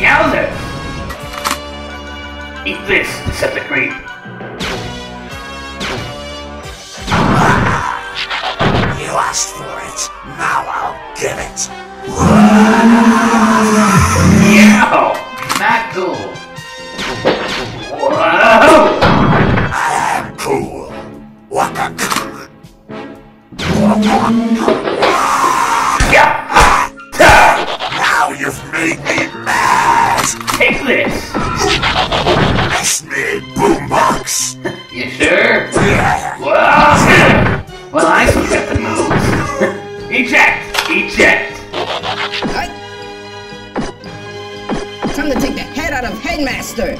Yowzers! Eat this, Decepticreep. You asked for it. Now I'll give it. Yow! Not cool. Whoa! I am cool. Waka Yeah! Ta! Now you've made me mad. Take this! Miss me, boombox. You sure? Yeah. Whoa! Well, I still got the moves. Eject! Eject! Time to take the head out of Headmaster!